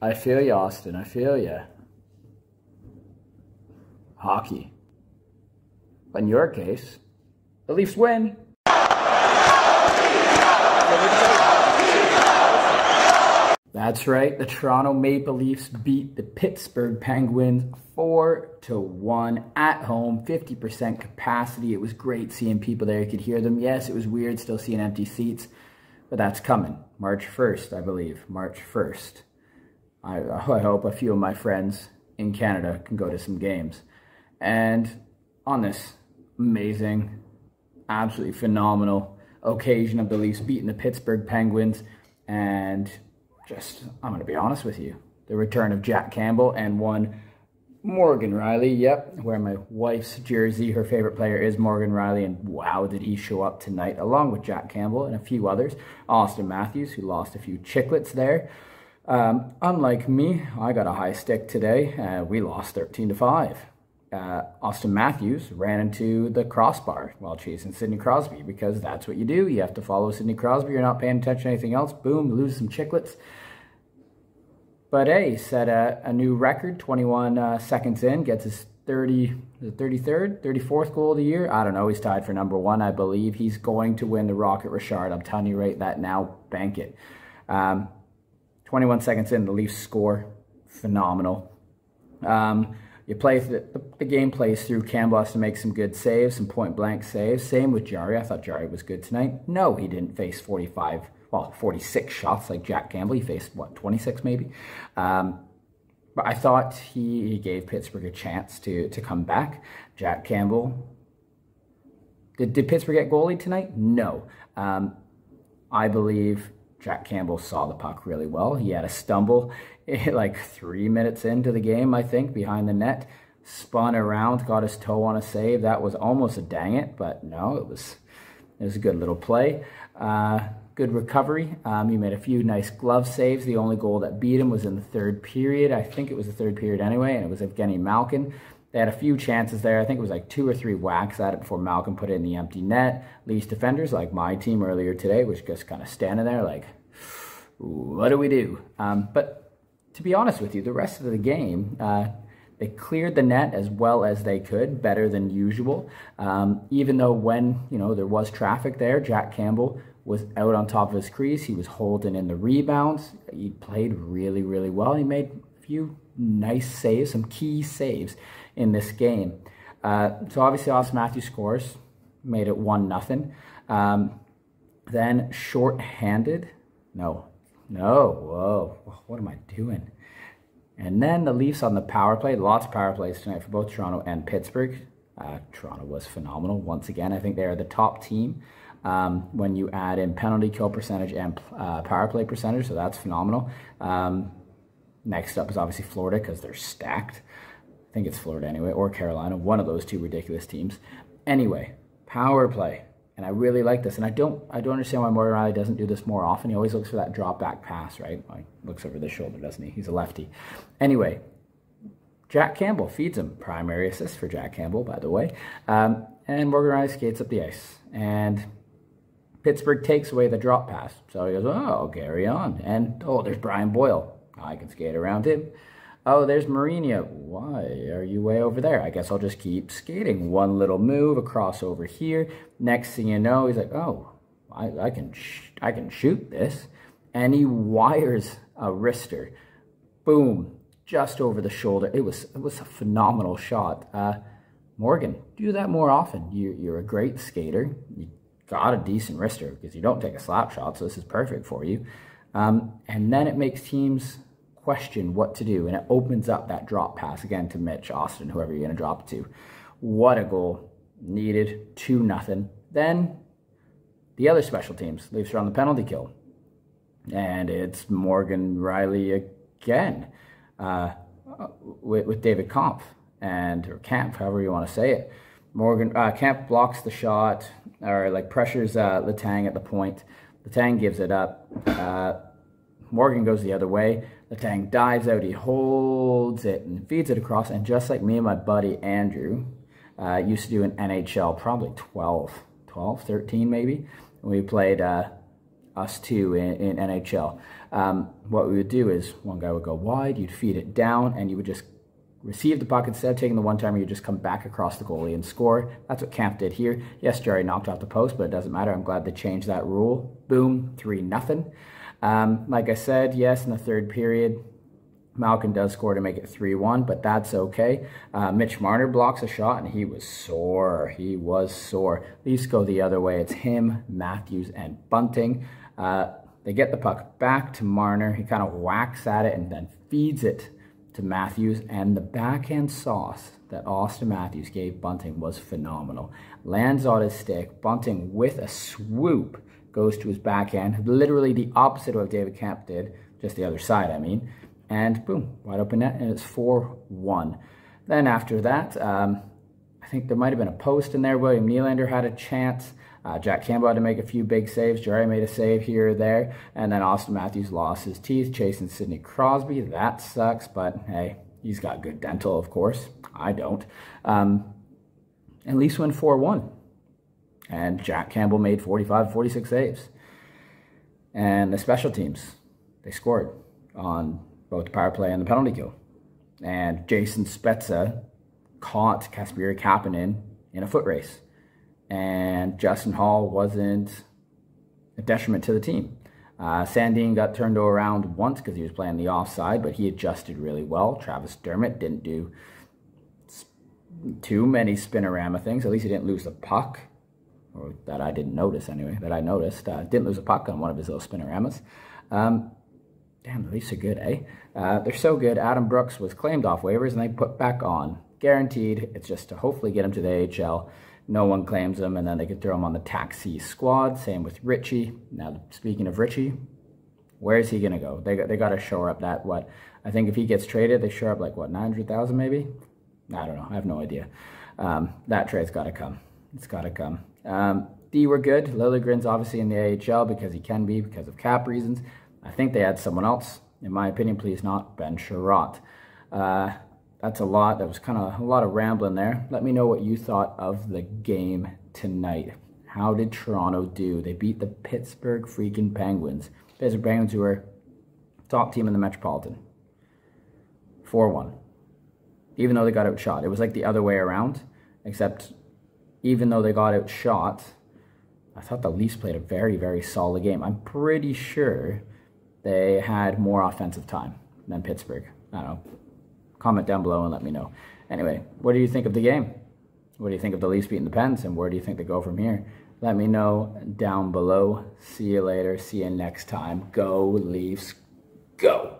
I feel you, Auston. I feel you. Hockey. But in your case, the Leafs win. That's right. The Toronto Maple Leafs beat the Pittsburgh Penguins 4 to 1 at home, 50% capacity. It was great seeing people there. You could hear them. Yes, it was weird still seeing empty seats, but that's coming. March 1st, I believe. March 1st. I, I hope a few of my friends in Canada can go to some games. And on this amazing, absolutely phenomenal occasion of the Leafs beating the Pittsburgh Penguins and just, I'm going to be honest with you, the return of Jack Campbell and one Morgan Rielly, Yep, wearing my wife's jersey. Her favorite player is Morgan Rielly, and wow, did he show up tonight, along with Jack Campbell and a few others. Auston Matthews, who lost a few chicklets there. Um, unlike me, I got a high stick today. Uh, we lost 13 to 5. Uh, Auston Matthews ran into the crossbar while chasing Sidney Crosby because that's what you do. You have to follow Sidney Crosby. You're not paying attention to anything else. Boom, lose some chicklets. But hey, set a, a new record, 21 uh, seconds in, gets his 30, the 33rd, 34th goal of the year. I don't know. He's tied for number one, I believe. He's going to win the Rocket Richard. I'm telling you right that now. Bank it. Um, 21 seconds in, the Leafs score. Phenomenal. Um, you play the, the, game plays through. Campbell has to make some good saves, some point blank saves. Same with Jarry. I thought Jarry was good tonight. No, he didn't face 45 well, 46 shots like Jack Campbell. He faced, what, 26 maybe? Um, but I thought he, he gave Pittsburgh a chance to, to come back. Jack Campbell. Did, did Pittsburgh get goalie tonight? No. Um, I believe Jack Campbell saw the puck really well. He had a stumble like three minutes into the game, I think, behind the net. Spun around, got his toe on a save. That was almost a dang it, but no, it was it was a good little play. Uh, good recovery. Um, he made a few nice glove saves. The only goal that beat him was in the third period. I think it was the third period anyway, and it was Evgeny Malkin. They had a few chances there. I think it was like two or three whacks at it before Malkin put it in the empty net. Leafs defenders, like my team earlier today, was just kind of standing there like, what do we do? Um, but to be honest with you, the rest of the game, uh, they cleared the net as well as they could, better than usual. Um, even though when you know there was traffic there, Jack Campbell was out on top of his crease. He was holding in the rebounds. He played really, really well. He made few nice saves, some key saves in this game. Uh, so obviously, Auston Matthews scores, made it one nothing. Um, then short-handed, no, no, whoa, what am I doing? And then the Leafs on the power play, lots of power plays tonight for both Toronto and Pittsburgh. Uh, Toronto was phenomenal once again. I think they are the top team um, when you add in penalty kill percentage and uh, power play percentage, so that's phenomenal. Um, next up is obviously Florida because they're stacked. I think it's Florida anyway, or Carolina, one of those two ridiculous teams. Anyway, power play. And I really like this. And I don't I don't understand why Morgan Rielly doesn't do this more often. He always looks for that drop back pass, right? He looks over the shoulder, doesn't he? He's a lefty. Anyway, Jack Campbell feeds him. Primary assist for Jack Campbell, by the way. Um, and Morgan Rielly skates up the ice. And Pittsburgh takes away the drop pass. So he goes, oh, carry on. And, oh, there's Brian Boyle. I can skate around him. Oh, there's Marino. Why are you way over there? I guess I'll just keep skating. One little move across over here. Next thing you know, he's like, oh, I, I can I can shoot this. And he wires a wrister. Boom, just over the shoulder. It was it was a phenomenal shot. Uh, Morgan, do that more often. You, you're a great skater. You got a decent wrister because you don't take a slap shot, so this is perfect for you. Um, and then it makes teams question what to do, and it opens up that drop pass again to Mitch, Auston, whoever you're going to drop to. What a goal. Needed 2 nothing. Then the other special teams, Leafs are on the penalty kill. And it's Morgan Rielly again uh, with, with David Kampf, and, or Camp, however you want to say it. Morgan uh, Camp blocks the shot or like pressures uh, Letang at the point. Letang gives it up. Uh, Morgan goes the other way. Letang dives out. He holds it and feeds it across. And just like me and my buddy Andrew uh, used to do in NHL, probably 12, 12, 13 maybe. We played uh, us too in, in NHL. Um, what we would do is one guy would go wide, you'd feed it down, and you would just receive the puck instead of taking the one timer, you just come back across the goalie and score. That's what Camp did here. Yes, Jarry knocked off the post, but it doesn't matter. I'm glad they changed that rule. Boom, three nothing. Um, like I said, yes, in the third period, Malkin does score to make it 3-1, but that's okay. Uh, Mitch Marner blocks a shot, and he was sore. He was sore. Leafs go the other way. It's him, Matthews, and Bunting. Uh, they get the puck back to Marner. He kind of whacks at it and then feeds it to Matthews. And the backhand sauce that Auston Matthews gave Bunting was phenomenal. Lands on his stick. Bunting, with a swoop, goes to his backhand. Literally the opposite of what David Camp did. Just the other side, I mean and boom, wide open net, and it's 4-1. Then after that, um, I think there might have been a post in there. William Nylander had a chance. Uh, Jack Campbell had to make a few big saves. Jarry made a save here or there. And then Auston Matthews lost his teeth chasing Sidney Crosby. That sucks, but hey, he's got good dental, of course. I don't. Um, and Leafs win 4-1. And Jack Campbell made 45, 46 saves. And the special teams, they scored on both the power play and the penalty kill. And Jason Spezza caught Kasperi Kapanen in a foot race. And Justin Holl wasn't a detriment to the team. Uh, Sandin got turned around once because he was playing the offside, but he adjusted really well. Travis Dermott didn't do too many spinorama things. At least he didn't lose the puck, or that I didn't notice anyway, that I noticed. Uh, didn't lose a puck on one of his little spinoramas. Um, Damn, the Leafs are good, eh? Uh, they're so good. Adam Brooks was claimed off waivers and they put back on. Guaranteed. It's just to hopefully get him to the AHL. No one claims him, and then they could throw him on the taxi squad. Same with Ritchie. Now, speaking of Ritchie, where is he going to go? They got, they got to shore up that, what? I think if he gets traded, they shore up like, what, 900,000 maybe? I don't know. I have no idea. Um, that trade's got to come. It's got to come. Um, D were good. Liljegren's obviously in the AHL because he can be because of cap reasons. I think they had someone else. In my opinion, please not Ben Chiarot. Uh, that's a lot. That was kind of a lot of rambling there. Let me know what you thought of the game tonight. How did Toronto do? They beat the Pittsburgh freaking Penguins. Pittsburgh Penguins who are top team in the Metropolitan. 4-1. Even though they got outshot. It was like the other way around, except even though they got outshot, I thought the Leafs played a very, very solid game. I'm pretty sure they had more offensive time than Pittsburgh. I don't know. Comment down below and let me know. Anyway, what do you think of the game? What do you think of the Leafs beating the Pens, and where do you think they go from here? Let me know down below. See you later. See you next time. Go Leafs. Go.